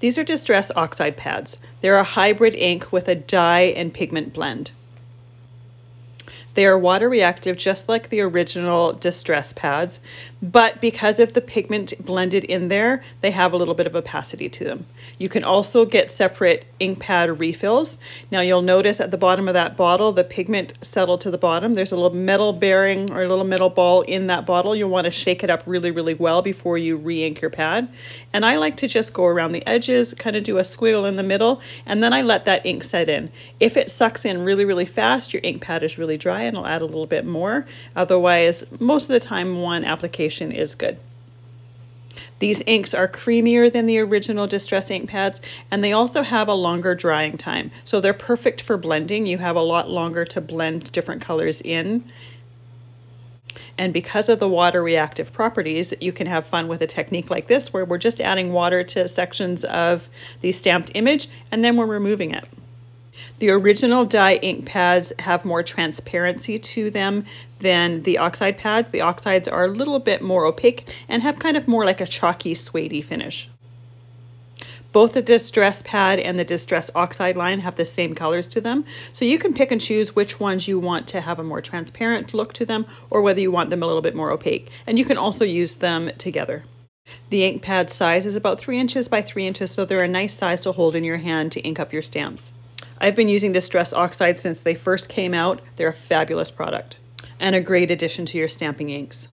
These are Distress Oxide pads. They're a hybrid ink with a dye and pigment blend. They are water reactive, just like the original Distress pads, but because of the pigment blended in there, they have a little bit of opacity to them. You can also get separate ink pad refills. Now you'll notice at the bottom of that bottle, the pigment settled to the bottom. There's a little metal bearing or a little metal ball in that bottle. You'll want to shake it up really, really well before you re-ink your pad. And I like to just go around the edges, kind of do a squiggle in the middle, and then I let that ink set in. If it sucks in really, really fast, your ink pad is really dry and I'll add a little bit more. Otherwise, most of the time one application is good. These inks are creamier than the original Distress ink pads and they also have a longer drying time. So they're perfect for blending. You have a lot longer to blend different colors in. And because of the water reactive properties, you can have fun with a technique like this where we're just adding water to sections of the stamped image and then we're removing it. The original dye ink pads have more transparency to them than the oxide pads. The oxides are a little bit more opaque and have kind of more like a chalky, suede finish. Both the Distress pad and the Distress oxide line have the same colors to them. So you can pick and choose which ones you want to have a more transparent look to them or whether you want them a little bit more opaque. And you can also use them together. The ink pad size is about 3 inches by 3 inches, so they're a nice size to hold in your hand to ink up your stamps. I've been using Distress Oxide since they first came out. They're a fabulous product and a great addition to your stamping inks.